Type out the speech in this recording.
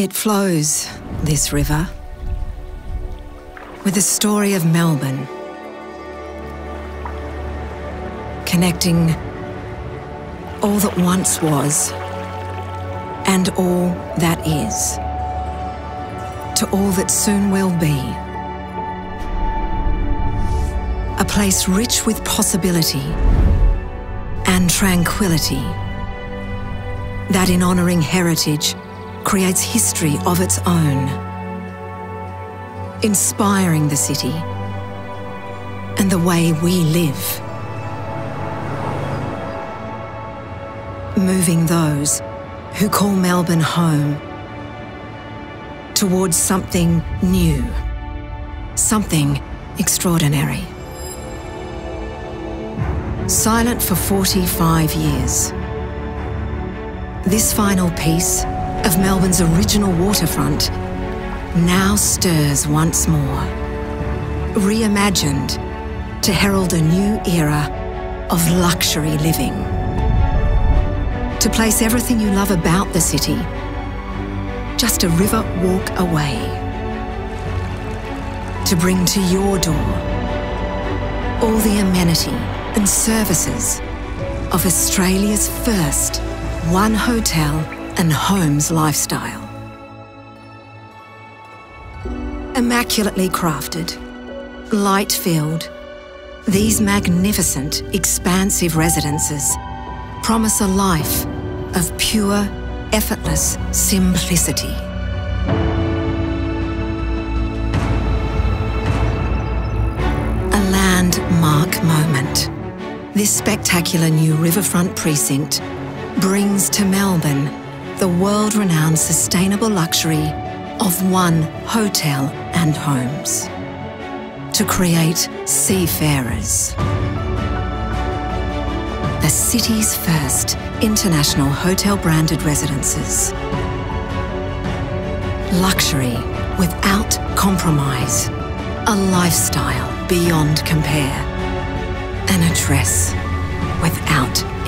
It flows, this river, with the story of Melbourne, connecting all that once was and all that is to all that soon will be. A place rich with possibility and tranquility that in honouring heritage creates history of its own, inspiring the city and the way we live. Moving those who call Melbourne home towards something new, something extraordinary. Silent for 45 years. This final piece of Melbourne's original waterfront now stirs once more, reimagined to herald a new era of luxury living. To place everything you love about the city just a river walk away. To bring to your door all the amenity and services of Australia's first one hotel and homes lifestyle. Immaculately crafted, light filled, these magnificent, expansive residences promise a life of pure, effortless simplicity. A landmark moment. This spectacular new riverfront precinct brings to Melbourne the world-renowned sustainable luxury of one hotel and homes to create seafarers. The city's first international hotel-branded residences. Luxury without compromise. A lifestyle beyond compare. An address without.